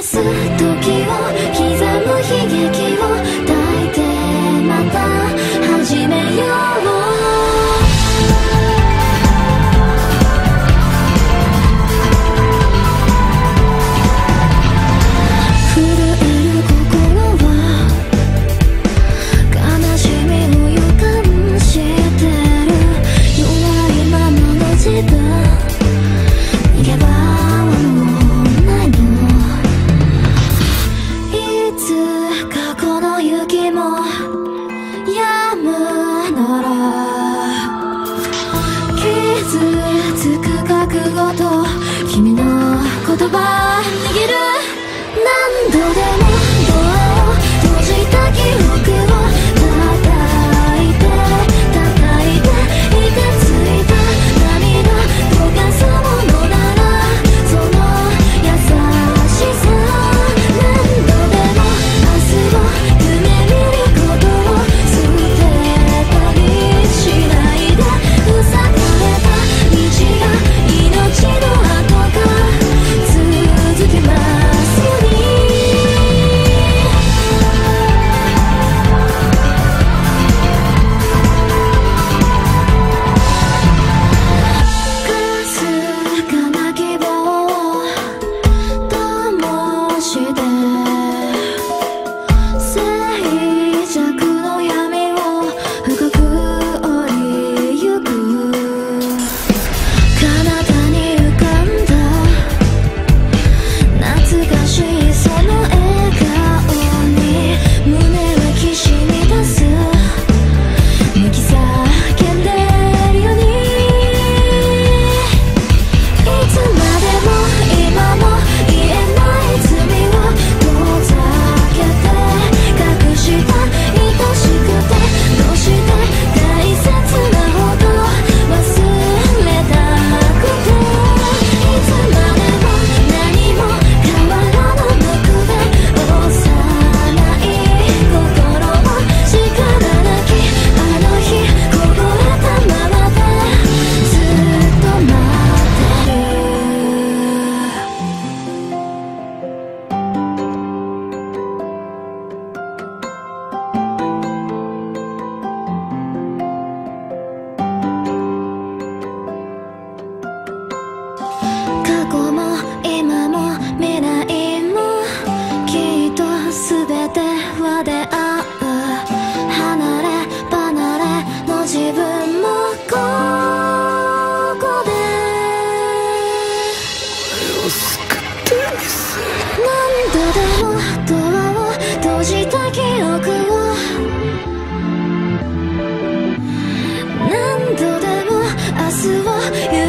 Yesu tu ごとては出会う離れ離れの自分もここで何度でもドアを閉じた記憶を何度でも明日を